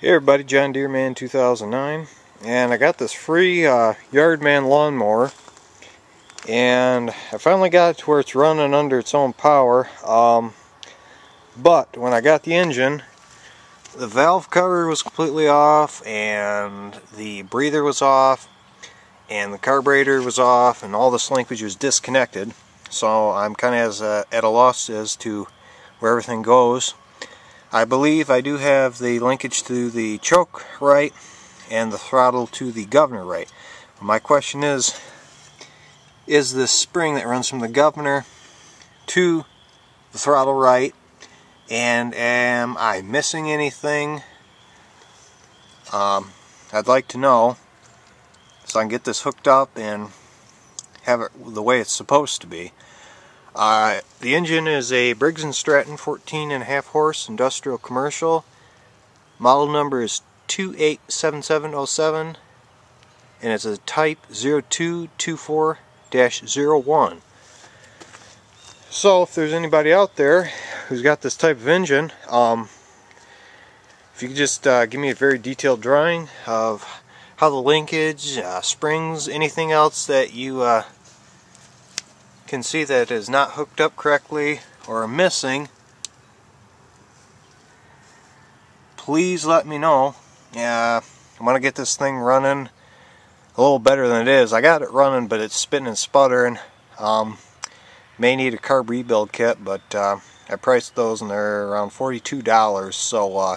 Hey everybody, John Deere Man 2009 and I got this free uh, Yardman lawnmower. And I finally got it to where it's running under its own power. Um, but when I got the engine the valve cover was completely off and the breather was off and the carburetor was off and all this linkage was disconnected. So I'm kind of at a loss as to where everything goes I believe I do have the linkage to the choke right and the throttle to the governor right. My question is, is this spring that runs from the governor to the throttle right and am I missing anything? Um, I'd like to know so I can get this hooked up and have it the way it's supposed to be. Uh, the engine is a Briggs & Stratton 14 and a half horse industrial commercial. Model number is 287707 and it's a type 0224-01. So if there's anybody out there who's got this type of engine, um, if you could just uh, give me a very detailed drawing of how the linkage, uh, springs, anything else that you uh, can see that it is not hooked up correctly or missing, please let me know. Yeah, I want to get this thing running a little better than it is. I got it running, but it's spitting and sputtering. Um, may need a carb rebuild kit, but uh, I priced those and they're around $42, so uh,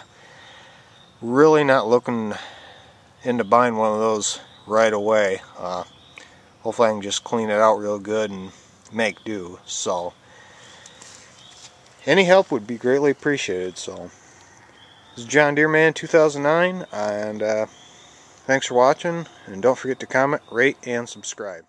really not looking into buying one of those right away. Uh, hopefully I can just clean it out real good and make do. So any help would be greatly appreciated. So this is John Deere Man 2009 and uh, thanks for watching and don't forget to comment, rate, and subscribe.